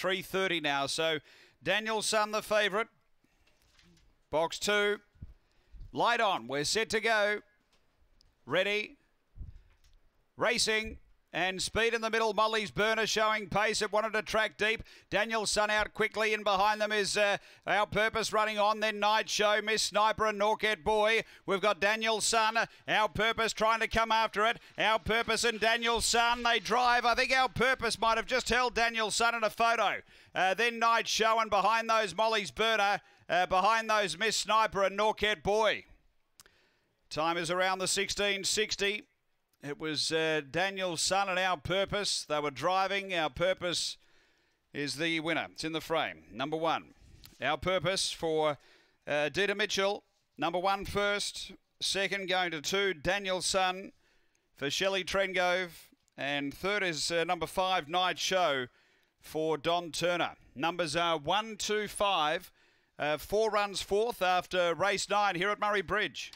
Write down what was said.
3.30 now. So Daniel Sun, the favourite. Box two. Light on. We're set to go. Ready. Racing. And speed in the middle. Molly's burner showing pace. It wanted to track deep. Daniel Sun out quickly. In behind them is uh, Our Purpose running on. Then Night Show, Miss Sniper and Norket Boy. We've got Daniel Sun. Our Purpose trying to come after it. Our Purpose and Daniel Sun. They drive. I think Our Purpose might have just held Daniel Sun in a photo. Uh, then Night Show. And behind those, Molly's burner. Uh, behind those, Miss Sniper and Norket Boy. Time is around the 1660. It was uh, Daniel Sun and Our Purpose. They were driving. Our Purpose is the winner. It's in the frame. Number one. Our Purpose for uh, Dita Mitchell. Number one first. Second going to two. Daniel Sun for Shelley Trengove. And third is uh, number five, Night Show for Don Turner. Numbers are one, two, five. Uh, four runs fourth after race nine here at Murray Bridge.